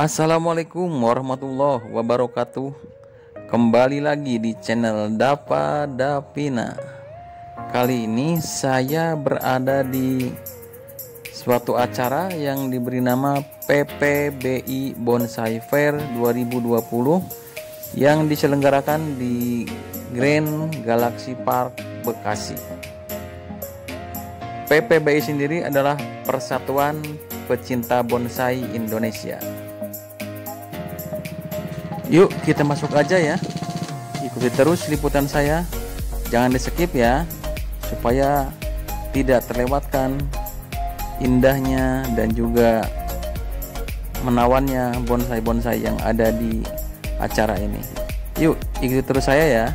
Assalamualaikum warahmatullahi wabarakatuh. Kembali lagi di channel Dapa Dapina. Kali ini saya berada di suatu acara yang diberi nama PPBI Bonsai Fair 2020 Yang diselenggarakan di Grand Galaxy Park Bekasi. PPBI sendiri adalah Persatuan Pecinta Bonsai Indonesia. Yuk kita masuk aja ya. Ikuti terus liputan saya. Jangan di skip ya Supaya tidak terlewatkan Indahnya dan juga Menawannya bonsai-bonsai yang ada di acara ini. Yuk ikuti terus saya ya